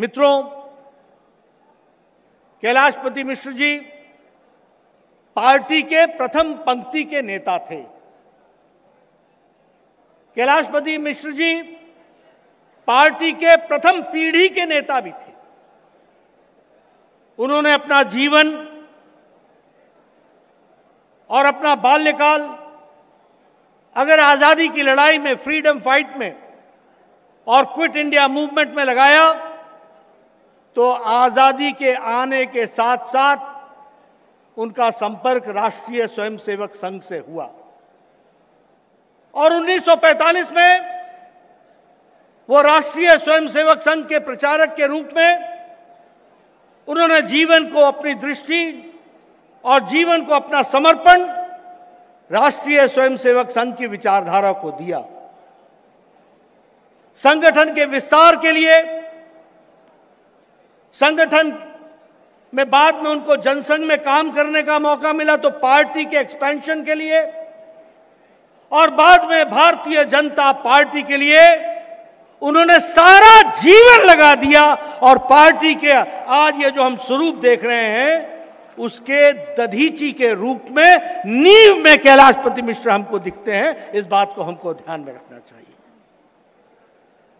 मित्रों, कैलाशपति मिश्र जी पार्टी के प्रथम पंक्ति के नेता थे। कैलाशपति मिश्र जी पार्टी के प्रथम पीढ़ी के नेता भी थे। उन्होंने अपना जीवन और अपना बाल्यकाल, अगर आज़ादी की लड़ाई में, फ्रीडम फाइट में और क्विट इंडिया मूवमेंट में लगाया। तो आज़ादी के आने के साथ साथ उनका संपर्क राष्ट्रीय स्वयंसेवक संघ से हुआ। और 1945 में वो राष्ट्रीय स्वयंसेवक संघ के प्रचारक के रूप में उन्होंने जीवन को अपनी दृष्टि और जीवन को अपना समर्पण राष्ट्रीय स्वयंसेवक संघ की विचारधारा को दिया। संगठन के विस्तार के लिए संगठन में बाद में उनको जनसंघ में काम करने का मौका मिला तो पार्टी के एक्सपेंशन के लिए और बाद में भारतीय जनता पार्टी के लिए उन्होंने सारा जीवन लगा दिया और पार्टी के आज ये जो हम स्वरूप देख रहे हैं, उसके दधीची के रूप में, नींव में कैलाशपति मिश्र हमको दिखते हैं। इस बात को हमको ध्यान में रखना चाहिए।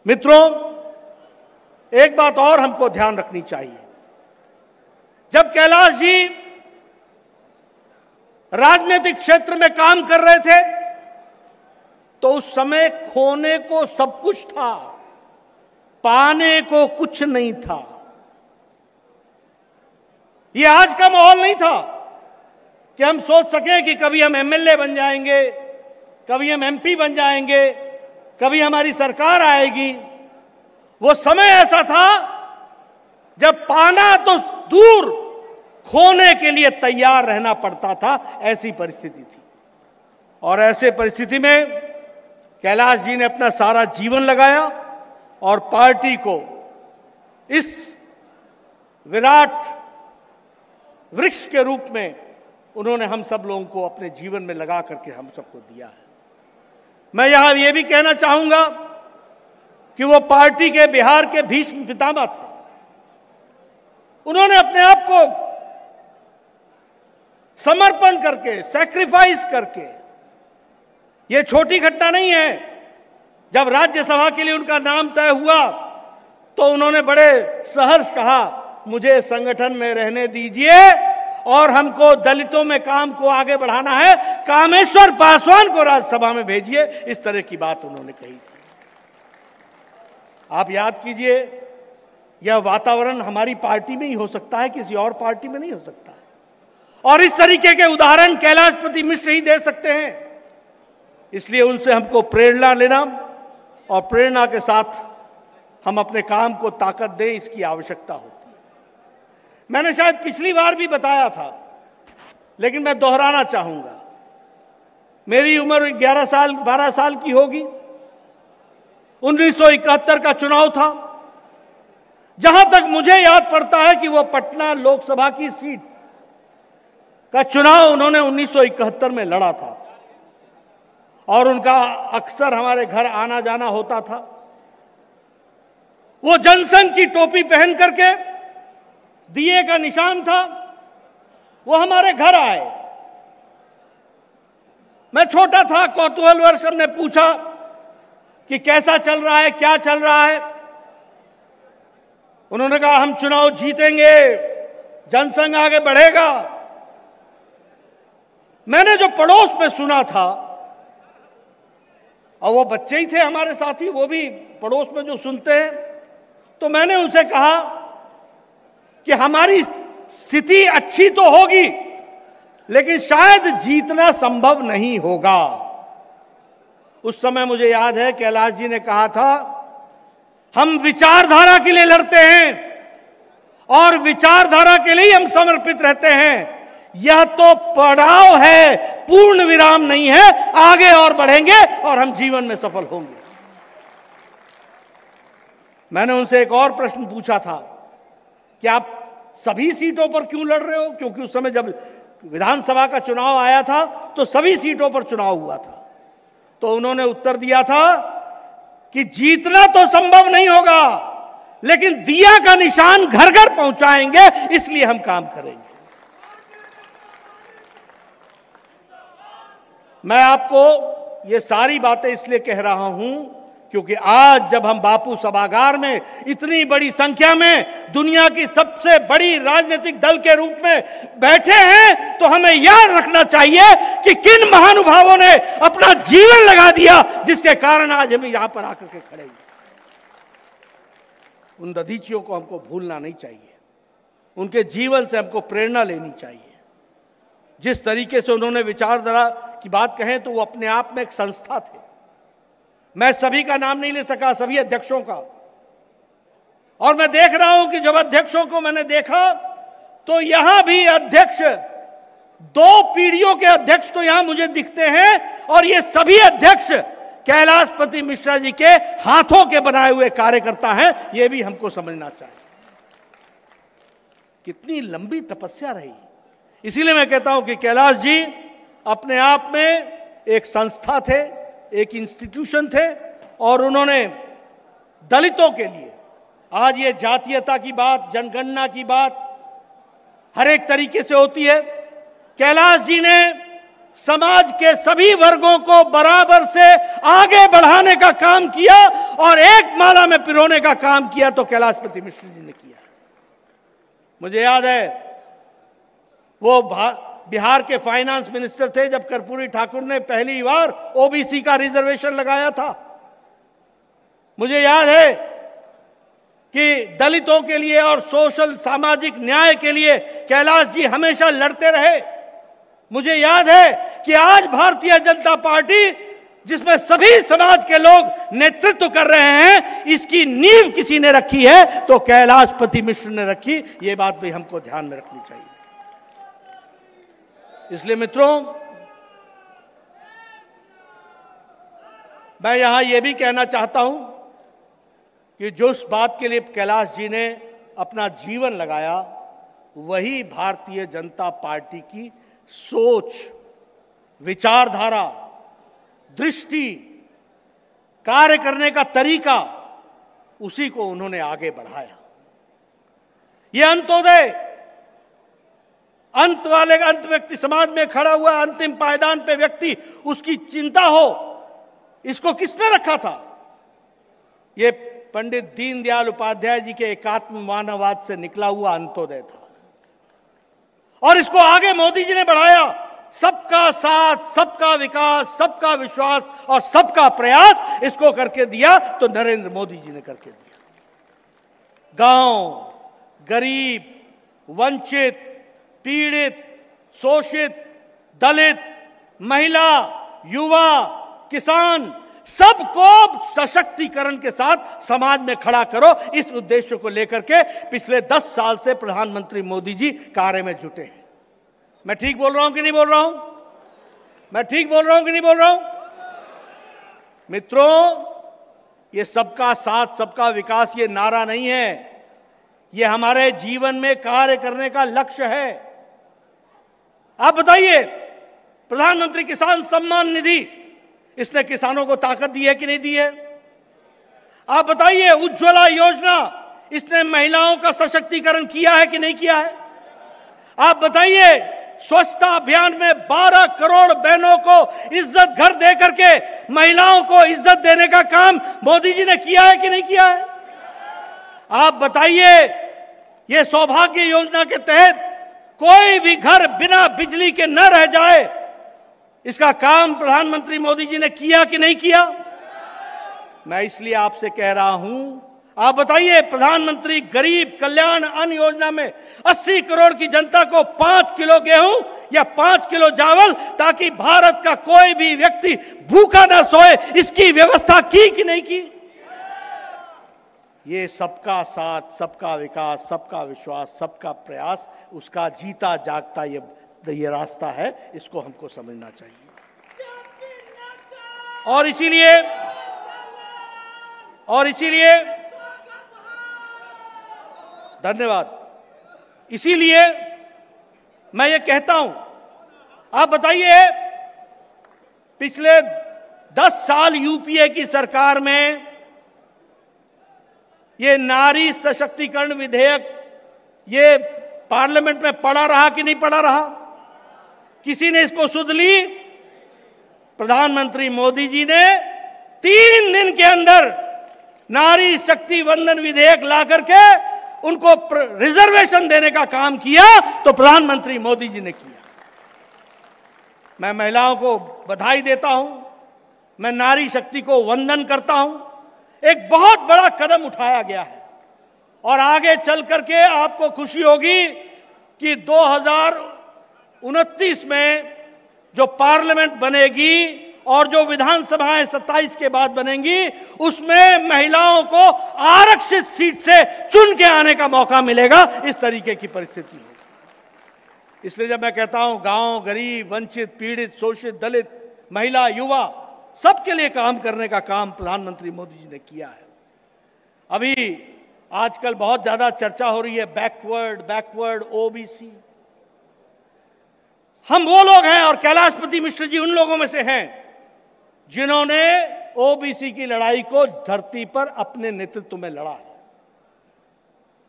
मित्रों एक बात और हमको ध्यान रखनी चाहिए। जब कैलाश जी राजनीतिक क्षेत्र में काम कर रहे थे तो उस समय खोने को सब कुछ था, पाने को कुछ नहीं था। यह आज का माहौल नहीं था कि हम सोच सके कि कभी हम एमएलए बन जाएँगे, कभी हम एमपी बन जाएँगे, कभी हमारी सरकार आएगी। वो समय ऐसा था जब पाना तो दूर खोने के लिए तैयार रहना पड़ता था, ऐसी परिस्थिति थी। और ऐसे परिस्थिति में कैलाश जी ने अपना सारा जीवन लगाया और पार्टी को इस विराट वृक्ष के रूप में उन्होंने हम सब लोगों को अपने जीवन में लगा करके हम सबको दिया है। मैं यहाँ यह भी कहना चाहूँगा कि वो पार्टी के बिहार के भीष्म पितामह थे। उन्होंने अपने आप को समर्पण करके सैक्रिफाइस करके, ये छोटी घटना नहीं है। जब राज्यसभा के लिए उनका नाम तय हुआ तो उन्होंने बड़े सहर्ष कहा, मुझे संगठन में रहने दीजिए और हमको दलितों में काम को आगे बढ़ाना है। कामेश्वर पासवान को राज्यसभा में भेजिए। इस तरह की बात उन्होंने कही थी। आप याद कीजिए, यह वातावरण हमारी पार्टी में ही हो सकता है, किसी और पार्टी में नहीं हो सकता। और इस तरीके के उदाहरण कैलाशपति मिश्र ही दे सकते हैं। इसलिए उनसे हमको प्रेरणा लेना और प्रेरणा के साथ हम अपने काम को ताकत दें, इसकी आवश्यकता होती है। मैंने शायद पिछली बार भी बताया था, लेकिन मैं दोहराना चाहूँगा। मेरी उम्र 11 साल 12 साल की होगी 1971 का चुनाव था। जहाँ तक मुझे याद पड़ता है कि वह पटना लोकसभा की सीट का चुनाव उन्होंने 1971 में लड़ा था। और उनका अक्सर हमारे घर आना जाना होता था। वो जनसंघ की टोपी पहन करके दिए का निशान था। वो हमारे घर आए। मैं छोटा था, कौतूहल वर्ष ने पूछा कि कैसा चल रहा है, क्या चल रहा है? उन्होंने कहा, हम चुनाव जीतेंगे, जनसंघ आगे बढ़ेगा। मैंने जो पड़ोस में सुना था, और वो बच्चे ही थे हमारे साथी, वो भी पड़ोस में जो सुनते हैं तो मैंने उनसे कहा कि हमारी स्थिति अच्छी तो होगी, लेकिन शायद जीतना संभव नहीं होगा। उस समय मुझे याद है कैलाश जी ने कहा था, हम विचारधारा के लिए लड़ते हैं और विचारधारा के लिए हम समर्पित रहते हैं। यह तो पड़ाव है, पूर्ण विराम नहीं है, आगे और बढ़ेंगे और हम जीवन में सफल होंगे। मैंने उनसे एक और प्रश्न पूछा था, कि आप सभी सीटों पर क्यों लड़ रहे हो? क्योंकि उस समय जब विधानसभा का चुनाव आया था तो सभी सीटों पर चुनाव हुआ था। तो उन्होंने उत्तर दिया था कि जीतना तो संभव नहीं होगा, लेकिन दिया का निशान घर घर पहुंचाएँगे, इसलिए हम काम करेंगे। मैं आपको ये सारी बातें इसलिए कह रहा हूँ क्योंकि आज जब हम बापू सभागार में इतनी बड़ी संख्या में दुनिया की सबसे बड़ी राजनीतिक दल के रूप में बैठे हैं तो हमें याद रखना चाहिए कि किन महानुभावों ने अपना जीवन लगा दिया जिसके कारण आज हम यहाँ पर आकर के खड़े हैं। उन दधीचियों को हमको भूलना नहीं चाहिए। उनके जीवन से हमको प्रेरणा लेनी चाहिए। जिस तरीके से उन्होंने विचारधारा की बात कहें तो वो अपने आप में एक संस्था थे। मैं सभी का नाम नहीं ले सका, सभी अध्यक्षों का। और मैं देख रहा हूँ कि जब अध्यक्षों को मैंने देखा तो यहाँ भी अध्यक्ष, दो पीढ़ियों के अध्यक्ष तो यहाँ मुझे दिखते हैं, और ये सभी अध्यक्ष कैलाशपति मिश्रा जी के हाथों के बनाए हुए कार्यकर्ता हैं यह भी हमको समझना चाहिए। कितनी लंबी तपस्या रही। इसीलिए मैं कहता हूँ कि कैलाश जी अपने आप में एक संस्था थे एक इंस्टीट्यूशन थे और उन्होंने दलितों के लिए, आज ये जातीयता की बात, जनगणना की बात हर एक तरीके से होती है। कैलाश जी ने समाज के सभी वर्गों को बराबर से आगे बढ़ाने का काम किया और एक माला में पिरोने का काम किया तो कैलाशपति मिश्र जी ने किया। मुझे याद है, वो बिहार के फाइनेंस मिनिस्टर थे जब कर्पूरी ठाकुर ने पहली बार ओबीसी का रिजर्वेशन लगाया था। मुझे याद है कि दलितों के लिए और सोशल सामाजिक न्याय के लिए कैलाश जी हमेशा लड़ते रहे। मुझे याद है कि आज भारतीय जनता पार्टी, जिसमें सभी समाज के लोग नेतृत्व कर रहे हैं, इसकी नींव किसी ने रखी है तो कैलाशपति मिश्र ने रखी। ये बात भी हमको ध्यान में रखनी चाहिए। इसलिए मित्रों, मैं यहाँ यह भी कहना चाहता हूँ कि जो उस बात के लिए कैलाश जी ने अपना जीवन लगाया, वही भारतीय जनता पार्टी की सोच, विचारधारा, दृष्टि, कार्य करने का तरीका, उसी को उन्होंने आगे बढ़ाया। यह अंत्योदय अंत वाले अंत व्यक्ति समाज में खड़ा हुआ अंतिम पायदान पे व्यक्ति, उसकी चिंता हो, इसको किसने रखा था? यह पंडित दीनदयाल उपाध्याय जी के एकात्म मानववाद से निकला हुआ अंत्योदय था। और इसको आगे मोदी जी ने बढ़ाया। सबका साथ, सबका विकास, सबका विश्वास और सबका प्रयास इसको करके दिया तो नरेंद्र मोदी जी ने करके दिया। गाँव, गरीब, वंचित पीड़ित, शोषित, दलित, महिला, युवा, किसान, सबको सशक्तिकरण के साथ समाज में खड़ा करो। इस उद्देश्य को लेकर के पिछले दस साल से प्रधानमंत्री मोदी जी कार्य में जुटे हैं। मैं ठीक बोल रहा हूँ कि नहीं बोल रहा हूँ? मैं ठीक बोल रहा हूँ कि नहीं बोल रहा हूँ? मित्रों, ये सबका साथ, सबका विकास, ये नारा नहीं है। ये हमारे जीवन में कार्य करने का लक्ष्य है। आप बताइए, प्रधानमंत्री किसान सम्मान निधि, इसने किसानों को ताकत दी है कि नहीं दी है? आप बताइए, उज्ज्वला योजना, इसने महिलाओं का सशक्तिकरण किया है कि नहीं किया है? आप बताइए, स्वच्छता अभियान में 12 करोड़ बहनों को इज़्ज़त घर दे करके महिलाओं को इज़्ज़त देने का काम मोदी जी ने किया है कि नहीं किया है? आप बताइए, ये सौभाग्य योजना के तहत कोई भी घर बिना बिजली के न रह जाए, इसका काम प्रधानमंत्री मोदी जी ने किया कि नहीं किया? मैं इसलिए आपसे कह रहा हूँ, आप बताइए, प्रधानमंत्री गरीब कल्याण अन्न योजना में 80 करोड़ की जनता को पाँच किलो गेहूँ या पाँच किलो चावल ताकि भारत का कोई भी व्यक्ति भूखा ना सोए, इसकी व्यवस्था की कि नहीं की? ये सबका साथ, सबका विकास, सबका विश्वास, सबका प्रयास, उसका जीता, जागता ये ये रास्ता है, इसको हमको समझना चाहिए। और इसीलिए और इसीलिए, धन्यवाद। इसीलिए मैं ये कहता हूँ, आप बताइए, पिछले दस साल यूपीए की सरकार में ये नारी सशक्तिकरण विधेयक ये पार्लियामेंट में पड़ा रहा कि नहीं पड़ा रहा? किसी ने इसको सुध ली? प्रधानमंत्री मोदी जी ने तीन दिन के अंदर नारी शक्ति वंदन विधेयक ला करके उनको रिजर्वेशन देने का काम किया तो प्रधानमंत्री मोदी जी ने किया। मैं महिलाओं को बधाई देता हूँ, मैं नारी शक्ति को वंदन करता हूँ एक बहुत बड़ा कदम उठाया गया है। और आगे चल करके आपको खुशी होगी कि दो हज़ार उनतीस में जो पार्लियामेंट बनेगी और जो विधानसभाएँ 27 के बाद बनेंगी, उसमें महिलाओं को आरक्षित सीट से चुन के आने का मौका मिलेगा। इस तरीके की परिस्थिति है। इसलिए जब मैं कहता हूँ, गाँव गरीब, वंचित, पीड़ित, शोषित, दलित, महिला, युवा सबके लिए काम करने का काम प्रधानमंत्री मोदी जी ने किया है। अभी आजकल बहुत ज़्यादा चर्चा हो रही है बैकवर्ड बैकवर्ड ओबीसी हम वो लोग हैं और कैलाशपति मिश्र जी उन लोगों में से हैं जिन्होंने ओबीसी की लड़ाई को धरती पर अपने नेतृत्व में लड़ा है।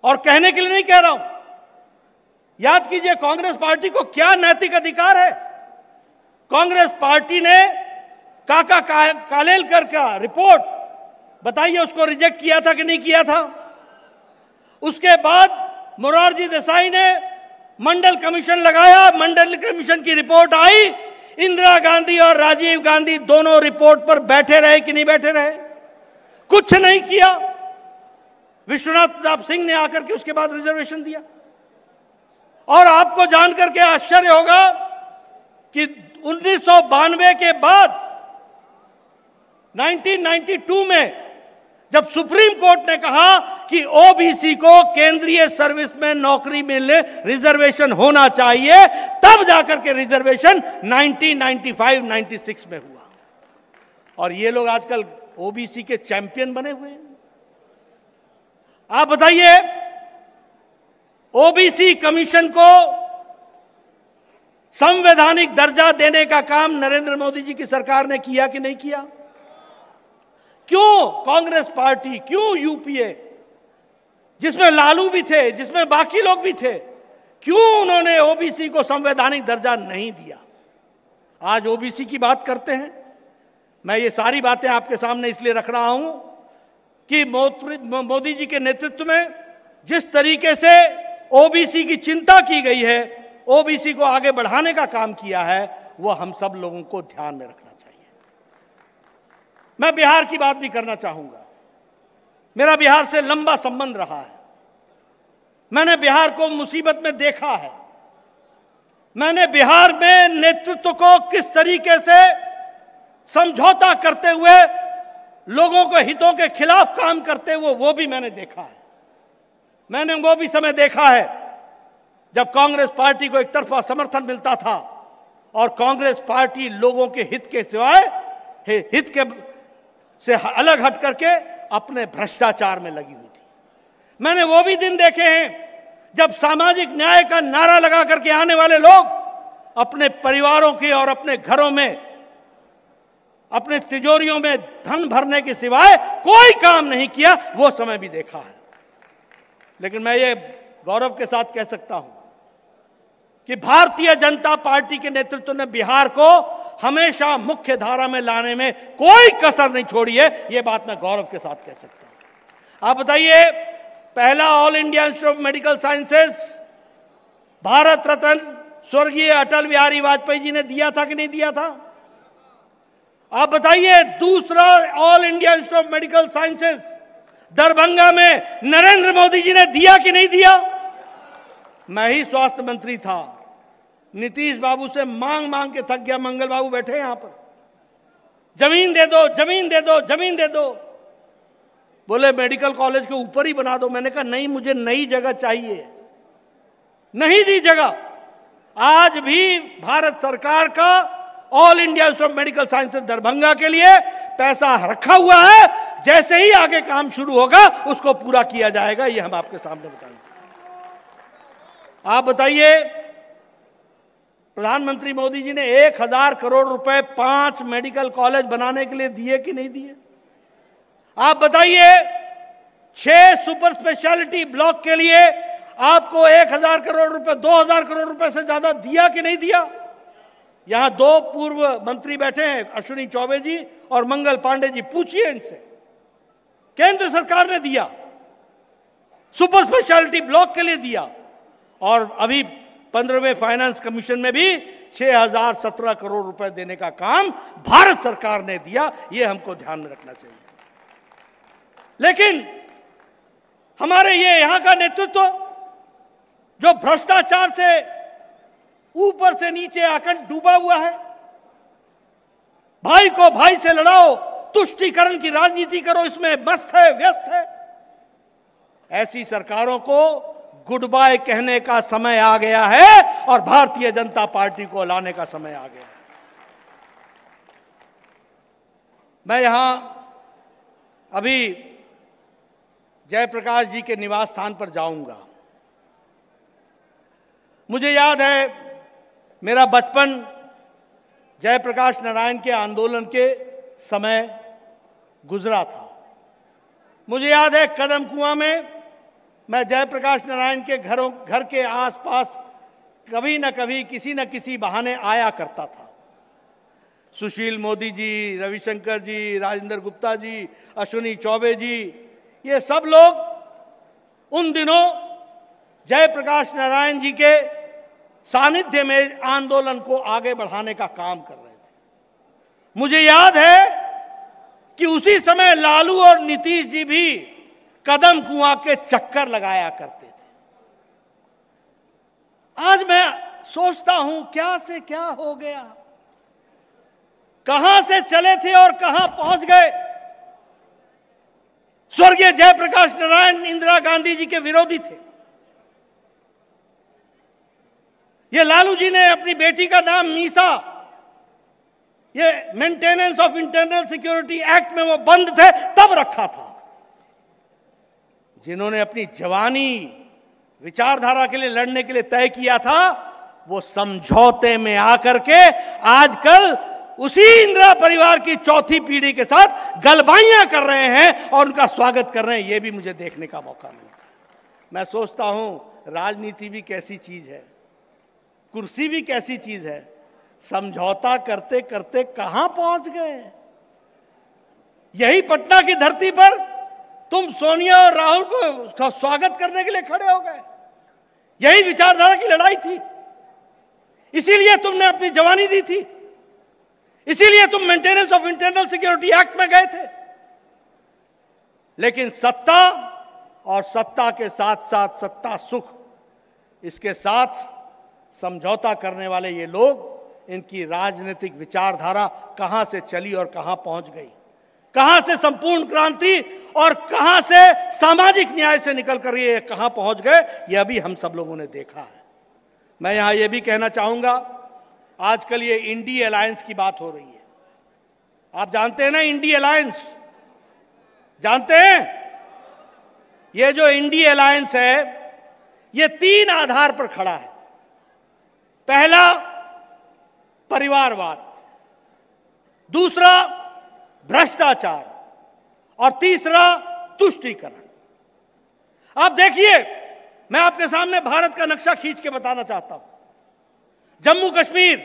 और कहने के लिए नहीं कह रहा हूँ, याद कीजिए कांग्रेस पार्टी को क्या नैतिक अधिकार है? कांग्रेस पार्टी ने काका का, कालेलकर का रिपोर्ट बताइए उसको रिजेक्ट किया था कि नहीं किया था? उसके बाद मुरारजी देसाई ने मंडल कमीशन लगाया मंडल कमीशन की रिपोर्ट आई इंदिरा गांधी और राजीव गांधी दोनों रिपोर्ट पर बैठे रहे कि नहीं बैठे रहे? कुछ नहीं किया। विश्वनाथ प्रताप सिंह ने आकर के उसके बाद रिजर्वेशन दिया। और आपको जानकर के आश्चर्य होगा कि उन्नीस सौ बानवे के बाद 1992 में जब सुप्रीम कोर्ट ने कहा कि ओबीसी को केंद्रीय सर्विस में नौकरी मिलने, रिजर्वेशन होना चाहिए, तब जाकर के रिजर्वेशन 1995-96 में हुआ। और ये लोग आजकल ओबीसी के चैंपियन बने हुए हैं। आप बताइए ओबीसी कमीशन को संवैधानिक दर्जा देने का काम नरेंद्र मोदी जी की सरकार ने किया कि नहीं किया? क्यों कांग्रेस पार्टी, क्यों यूपीए? जिसमें लालू भी थे, जिसमें बाकी लोग भी थे, क्यों उन्होंने ओबीसी को संवैधानिक दर्जा नहीं दिया? आज ओबीसी की बात करते हैं। मैं ये सारी बातें आपके सामने इसलिए रख रहा हूँ कि मोदी जी के नेतृत्व में जिस तरीके से ओबीसी की चिंता की गई है, ओबीसी को आगे बढ़ाने का काम किया है, वो हम सब लोगों को ध्यान में चाहिए मैं बिहार की बात भी करना चाहूँगा। मेरा बिहार से लंबा संबंध रहा है। मैंने बिहार को मुसीबत में देखा है। मैंने बिहार में नेतृत्व को किस तरीके से समझौता करते हुए, लोगों के हितों के खिलाफ काम करते हुए, वो भी मैंने देखा है। मैंने वो भी समय देखा है, जब कांग्रेस पार्टी को एक तरफा समर्थन मिलता था और कांग्रेस पार्टी लोगों के हित के सिवाय हित के से अलग हट करके अपने भ्रष्टाचार में लगी हुई थी। मैंने वो भी दिन देखे हैं जब सामाजिक न्याय का नारा लगा करके आने वाले लोग अपने परिवारों के और अपने घरों में, अपने तिजोरियों में धन भरने के सिवाय कोई काम नहीं किया, वो समय भी देखा है। लेकिन मैं ये गौरव के साथ कह सकता हूँ कि भारतीय जनता पार्टी के नेतृत्व ने बिहार को हमेशा मुख्य धारा में लाने में कोई कसर नहीं छोड़ी है ये बात मैं गौरव के साथ कह सकता हूँ। आप बताइए, पहला All India Institute of Medical Sciences Bharat Ratna, स्वर्गीय अटल बिहारी वाजपेयी जी ने दिया था कि नहीं दिया था? आप बताइए, दूसरा All India Institute of Medical Sciences Darbhanga में नरेंद्र मोदी जी ने दिया कि नहीं दिया? मैं ही स्वास्थ्य मंत्री था। नीतीश बाबू से मांग मांग के थक गया, मंगल बाबू बैठे यहाँ पर। ज़मीन दे दो, ज़मीन दे दो, ज़मीन दे दो। बोले, मेडिकल कॉलेज के ऊपर ही बना दो। मैंने कहा, नहीं, मुझे नई जगह चाहिए। नहीं दी जगह। आज भी भारत सरकार का All India Institute of Medical Sciences Darbhanga के लिए पैसा रखा हुआ है। जैसे ही आगे काम शुरू होगा, उसको पूरा किया जाएगा। ये हम आपके सामने बताएँगे। आप बताइए प्रधानमंत्री मोदी जी ने एक हज़ार करोड़ रुपए पाँच मेडिकल कॉलेज बनाने के लिए दिए कि नहीं दिए? आप बताइए, छह सुपर स्पेशलिटी ब्लॉक के लिए आपको एक हज़ार करोड़ रुपए, दो हज़ार करोड़ रुपए से ज़्यादा दिया कि नहीं दिया? यहाँ दो पूर्व मंत्री बैठे हैं, अश्विनी चौबे जी और मंगल पांडे जी, पूछिए इनसे। केंद्र सरकार ने दिया, सुपर स्पेशलिटी ब्लॉक के लिए दिया। और अभी पंद्रहवें फाइनेंस कमीशन में भी छह हज़ार सत्रह करोड़ रुपए देने का काम भारत सरकार ने दिया यह हमको ध्यान में रखना चाहिए। लेकिन हमारे ये यहाँ का नेतृत्व जो भ्रष्टाचार से ऊपर से नीचे आकर डूबा हुआ है, भाई को भाई से लड़ाओ, तुष्टिकरण की राजनीति करो, इसमें मस्त है, व्यस्त है। ऐसी सरकारों को गुड बाय कहने का समय आ गया है और भारतीय जनता पार्टी को लाने का समय आ गया है। मैं यहाँ अभी जयप्रकाश जी के निवास स्थान पर जाऊँगा। मुझे याद है मेरा बचपन जयप्रकाश नारायण के आंदोलन के समय गुजरा था। मुझे याद है कदम कुआँ में मैं जयप्रकाश नारायण के घरों, घर के आसपास कभी न कभी, किसी न किसी बहाने आया करता था। सुशील मोदी जी, रविशंकर जी, राजेंद्र गुप्ता जी, अश्विनी चौबे जी, ये सब लोग उन दिनों जयप्रकाश नारायण जी के सानिध्य में आंदोलन को आगे बढ़ाने का काम कर रहे थे। मुझे याद है कि उसी समय लालू और नीतीश जी भी कदम कुआँ के चक्कर लगाया करते थे। आज मैं सोचता हूँ, क्या से क्या हो गया? कहाँ से चले थे और कहाँ पहुँच गए? स्वर्गीय जयप्रकाश नारायण इंदिरा गांधी जी के विरोधी थे। ये लालू जी ने अपनी बेटी का नाम मीसा, ये maintenance of internal security act में वो बंद थे, तब रखा था। जिन्होंने अपनी जवानी विचारधारा के लिए लड़ने के लिए तय किया था, वो समझौते में आकर के आजकल उसी इंदिरा परिवार की चौथी पीढ़ी के साथ गलबाइयाँ कर रहे हैं और उनका स्वागत कर रहे हैं। ये भी मुझे देखने का मौका मिलता है मैं सोचता हूँ, राजनीति भी कैसी चीज़ है, कुर्सी भी कैसी चीज़ है, समझौता करते करते कहाँ पहुँच गए? यही पटना की धरती पर तुम सोनिया और राहुल को स्वागत करने के लिए खड़े हो गए। यही विचारधारा की लड़ाई थी। इसीलिए तुमने अपनी जवानी दी थी। इसीलिए तुम maintenance of internal security act में गए थे। लेकिन सत्ता और सत्ता के साथ साथ सत्ता सुख, इसके साथ समझौता करने वाले ये लोग, इनकी राजनीतिक विचारधारा कहाँ से चली और कहाँ पहुँच गई? कहाँ से संपूर्ण क्रांति और कहाँ से सामाजिक न्याय से निकल कर ये कहाँ पहुँच गए, यह भी हम सब लोगों ने देखा है। मैं यहाँ यह भी कहना चाहूँगा, आजकल ये इंडी अलायंस की बात हो रही है। आप जानते हैं ना इंडी अलायंस? जानते हैं? ये जो इंडी अलायंस है, ये तीन आधार पर खड़ा है। पहला, परिवारवाद। दूसरा, भ्रष्टाचार। और तीसरा तुष्टीकरण। आप देखिए, मैं आपके सामने भारत का नक्शा खींच के बताना चाहता हूँ। जम्मू कश्मीर,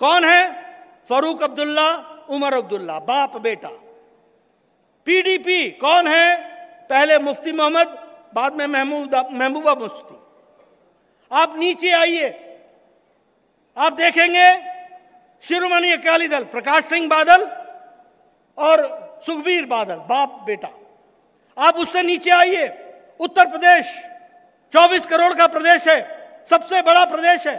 कौन है? फरूक अब्दुल्ला, उमर अब्दुल्ला, बाप, बेटा। पीडीपी कौन है? पहले मुफ्ती मोहम्मद, बाद में महबूबा मुफ्ती। आप नीचे आइए। आप देखेंगे, शिरोमणि अकाली दल, प्रकाश सिंह बादल और सुखबीर बादल, बाप बेटा। आप उससे नीचे आइए। उत्तर प्रदेश 24 करोड़ का प्रदेश है। सबसे बड़ा प्रदेश है।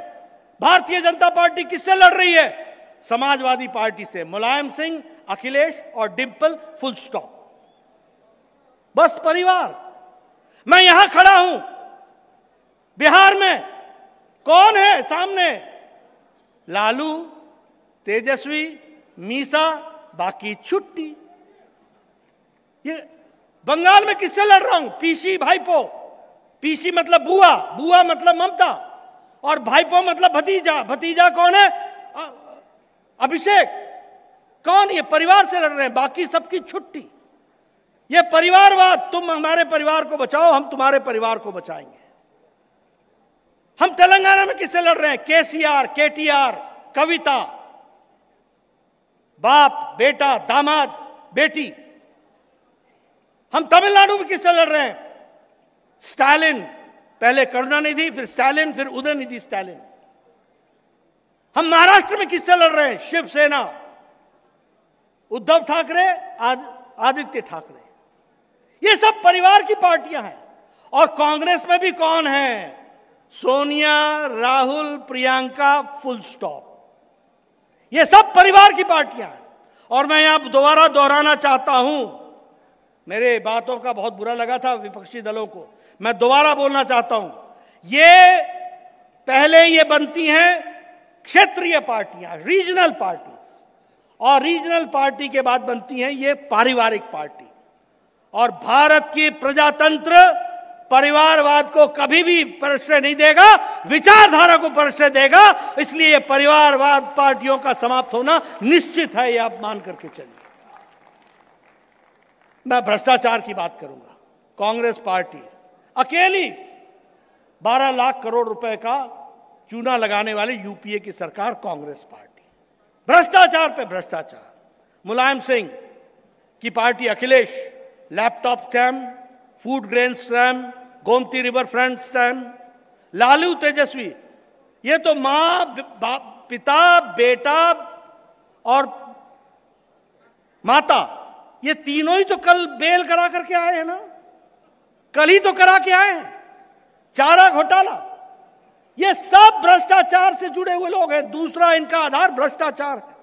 भारतीय जनता पार्टी किससे लड़ रही है? समाजवादी पार्टी से मुलायम सिंह, अखिलेश और डिम्पल फुल स्टॉप बस परिवार। मैं यहाँ खड़ा हूँ। बिहार में कौन है सामने? लालू, तेजस्वी, मीसा, बाकी छुट्टी। ये बंगाल में किससे लड़ रहा हूँ? पीसी, भाईपो। पीसी मतलब बुआ। बुआ मतलब ममता। और भाईपो मतलब भतीजा। भतीजा कौन है? अभिषेक। कौन ये परिवार से लड़ रहे हैं? बाकी सबकी छुट्टी। ये परिवारवाद, तुम हमारे परिवार को बचाओ, हम तुम्हारे परिवार को बचाएँगे। हम तेलंगाना में किससे लड़ रहे हैं? KCR, KTR, Kavitha. बाप, बेटा, दामाद, बेटी। हम तमिलनाडु में किससे लड़ रहे हैं? स्टालिन। पहले करुणानिधि फिर स्टालिन फिर उदयनिधि स्टालिन। हम महाराष्ट्र में किससे लड़ रहे हैं? शिवसेना। उद्धव ठाकरे आद, आदित्य ठाकरे। ये सब परिवार की पार्टियाँ हैं। और कांग्रेस में भी कौन है? Sonia Rahul Priyanka full stop. ये सब परिवार की पार्टियाँ हैं। और मैं यहाँ दोबारा दोहराना चाहता हूँ मेरे बातों का बहुत बुरा लगा था विपक्षी दलों को। मैं दोबारा बोलना चाहता हूँ, ये पहले ये बनती हैं क्षेत्रीय पार्टियाँ रीजनल पार्टी और रीजनल पार्टी के बाद बनती हैं ये पारिवारिक पार्टी और भारत की प्रजातंत्र परिवारवाद को कभी भी परिचय नहीं देगा, विचारधारा को परिचय देगा, इसलिए परिवारवाद पार्टियों का समाप्त होना निश्चित है यह आप मान करके चलिए। मैं भ्रष्टाचार की बात करूँगा। कांग्रेस पार्टी अकेली 12 लाख करोड़ रुपए का चूना लगाने वाली यूपीए की सरकार कांग्रेस पार्टी भ्रष्टाचार पे भ्रष्टाचार। मुलायम सिंह की party Akhilesh, laptop scam food grain scam Gomti river front scam Lalu Tejashwi, ये तो माँ पिता, बेटा और माता ये तीनों ही तो कल बेल करा करके आए हैं ना। कल ही तो करा के आए हैं। चारा घोटाला। ये सब भ्रष्टाचार से जुड़े हुए लोग हैं। दूसरा इनका आधार भ्रष्टाचार है।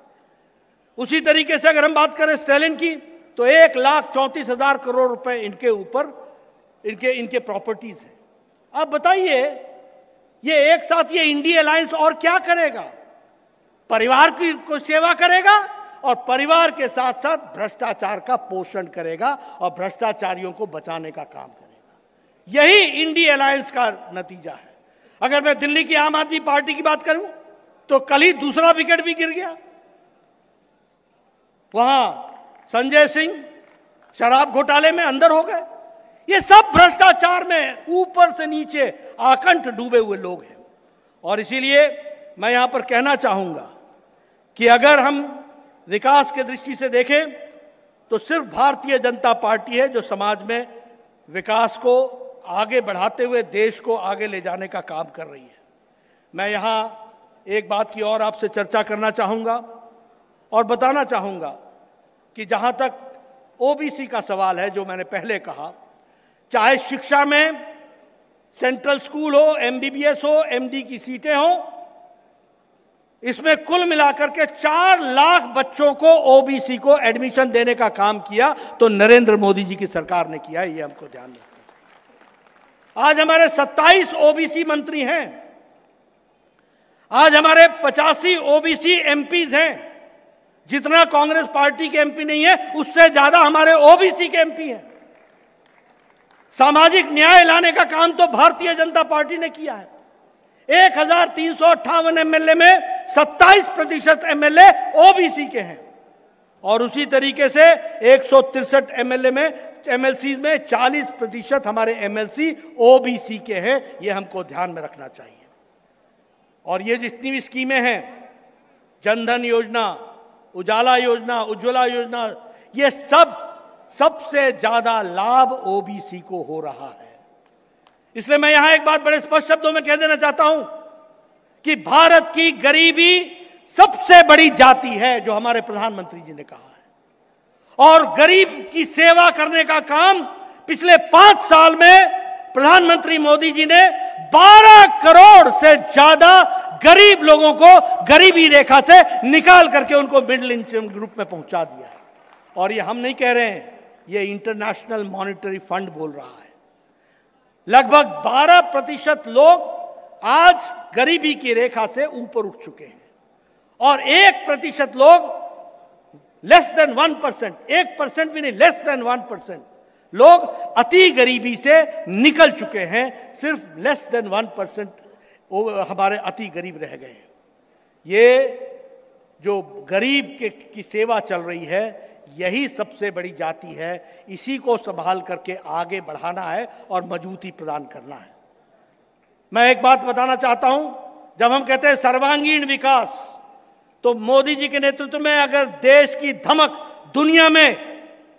उसी तरीके से अगर हम बात करें स्टैलिन की तो एक लाख चौंतीस हज़ार करोड़ रुपए इनके ऊपर, इनके इनके प्रॉपर्टीज़ है। आप बताइए, ये एक साथ ये इंडिया अलायंस और क्या करेगा? परिवार की को सेवा करेगा? और परिवार के साथ साथ भ्रष्टाचार का पोषण करेगा और भ्रष्टाचारियों को बचाने का काम करेगा। यही इंडिया अलायंस का नतीजा है। अगर मैं दिल्ली की आम आदमी पार्टी की बात करूँ तो कल ही दूसरा विकेट भी गिर गया। वहाँ संजय सिंह शराब घोटाले में अंदर हो गए। ये सब भ्रष्टाचार में ऊपर से नीचे आकंठ डूबे हुए लोग हैं। और इसीलिए मैं यहाँ पर कहना चाहूँगा कि अगर हम विकास के दृष्टि से देखें तो सिर्फ़ भारतीय जनता पार्टी है जो समाज में विकास को आगे बढ़ाते हुए देश को आगे ले जाने का काम कर रही है। मैं यहाँ एक बात की और आपसे चर्चा करना चाहूँगा और बताना चाहूँगा कि जहाँ तक ओबीसी का सवाल है, जो मैंने पहले कहा, चाहे शिक्षा में सेंट्रल स्कूल हो एमबीबीएस हो एमडी की सीटें हो इसमें कुल मिलाकर के चार लाख बच्चों को ओबीसी को एडमिशन देने का काम किया तो नरेंद्र मोदी जी की सरकार ने किया ये हमको ध्यान रखना आज हमारे 27 ओबीसी मंत्री हैं। आज हमारे पचासी ओबीसी एमपीज हैं। जितना कांग्रेस पार्टी के एमपी नहीं है, उससे ज़्यादा हमारे ओबीसी के एमपी हैं। सामाजिक न्याय लाने का काम तो भारतीय जनता पार्टी ने किया है। एक हज़ार तीन सौ अट्ठावन एमएलए में सत्ताईस प्रतिशत एमएलए ओबीसी के हैं। और उसी तरीके से एक सौ तिरसठ एमएलए में एमएलसी में 40 प्रतिशत हमारे एमएलसी ओबीसी के हैं। ये हमको ध्यान में रखना चाहिए। और ये जितनी भी स्कीमें हैं जनधन योजना, उजाला योजना, उज्ज्वला योजना, ये सब, सबसे ज़्यादा लाभ ओबीसी को हो रहा है। इसलिए मैं यहाँ एक बात बड़े स्पष्ट शब्दों में कह देना चाहता हूँ कि भारत की गरीबी सबसे बड़ी जाति है, जो हमारे प्रधानमंत्री जी ने कहा है। और गरीब की सेवा करने का काम पिछले पाँच साल में प्रधानमंत्री मोदी जी ने 12 करोड़ से ज़्यादा गरीब लोगों को गरीबी रेखा से निकाल करके उनको मिडिल इनकम ग्रुप में पहुँचा दिया। और ये हम नहीं कह रहे हैं, ये इंटरनेशनल मॉनिटरी फंड बोल रहा है। लगभग 12 प्रतिशत लोग आज गरीबी की रेखा से ऊपर उठ चुके हैं। और एक प्रतिशत लोग लेस देन वन परसेंट एक परसेंट भी नहीं लेस देन वन परसेंट लोग अति गरीबी से निकल चुके हैं, सिर्फ़ लेस देन वन परसेंट हमारे अति गरीब रह गए हैं। ये जो गरीब के, की सेवा चल रही है यही सबसे बड़ी जाति है। इसी को संभाल करके आगे बढ़ाना है और मजबूती प्रदान करना है। मैं एक बात बताना चाहता हूँ, जब हम कहते हैं सर्वांगीण विकास तो मोदी जी के नेतृत्व में अगर देश की धमक दुनिया में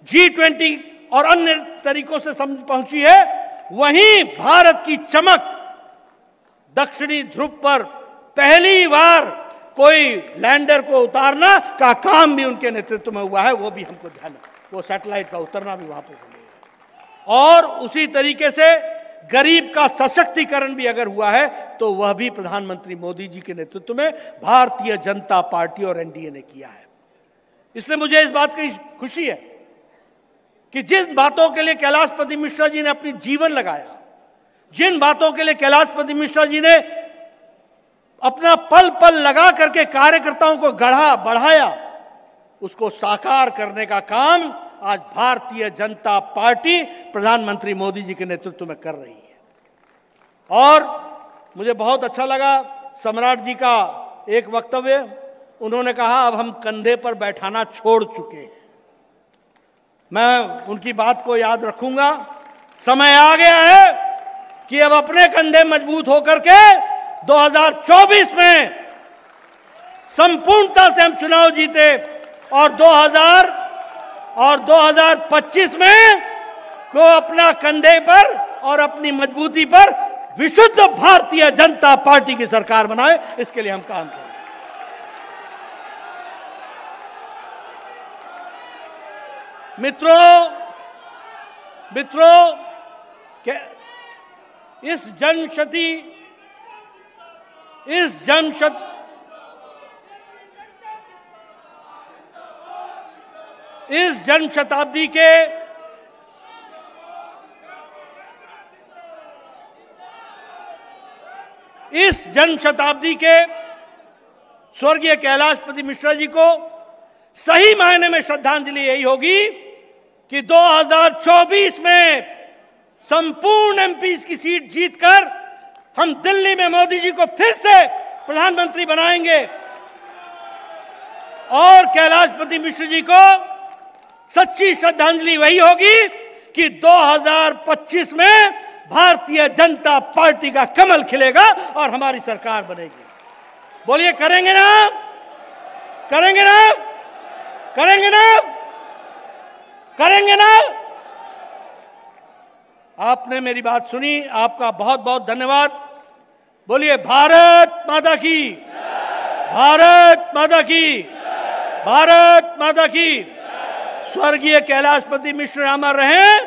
जी ट्वेंटी और अन्य तरीकों से समझ पहुँची है, वहीं भारत की चमक दक्षिणी ध्रुव पर पहली बार कोई लैंडर को उतारना का काम भी उनके नेतृत्व में हुआ है, वो भी हमको ध्यान वो सैटेलाइट का उतरना भी वहाँ पर और उसी तरीके से गरीब का सशक्तिकरण भी अगर हुआ है तो वह भी प्रधानमंत्री मोदी जी के नेतृत्व में भारतीय जनता पार्टी और एनडीए ने किया है। इसलिए मुझे इस बात की खुशी है कि जिन बातों के लिए कैलाशपति मिश्रा जी ने अपनी जीवन लगाया, जिन बातों के लिए कैलाशपति मिश्रा जी ने अपना पल पल लगा करके कार्यकर्ताओं को गढ़ा, बढ़ाया। उसको साकार करने का काम आज भारतीय जनता पार्टी प्रधानमंत्री मोदी जी के नेतृत्व में कर रही है। और मुझे बहुत अच्छा लगा सम्राट जी का एक वक्तव्य। उन्होंने कहा, अब हम कंधे पर बैठाना छोड़ चुके हैं। मैं उनकी बात को याद रखूँगा। समय आ गया है कि अब अपने कंधे मज़बूत होकर के 2024 में संपूर्णता से हम चुनाव जीते और 2000 और 2025 में को अपना कंधे पर और अपनी मजबूती पर विशुद्ध भारतीय जनता पार्टी की सरकार बनाए, इसके लिए हम काम करें। मित्रों मित्रों इस जनशती इस जनशत इस जन्म शताब्दी के इस जन्म शताब्दी के स्वर्गीय कैलाशपति मिश्रा जी को सही मायने में श्रद्धांजलि यही होगी कि 2024 में संपूर्ण एमपी की सीट जीतकर हम दिल्ली में मोदी जी को फिर से प्रधानमंत्री बनाएँगे। और कैलाशपति मिश्र जी को सच्ची श्रद्धांजलि वही होगी कि 2025 में भारतीय जनता पार्टी का कमल खिलेगा और हमारी सरकार बनेगी। बोलिए, करेंगे ना? करेंगे ना? करेंगे ना? करेंगे ना? आपने मेरी बात सुनी, आपका बहुत बहुत धन्यवाद। बोलिए, भारत माता की। भारत माता की। भारत माता की। स्वर्गीय कैलाशपति मिश्र अमर रहे।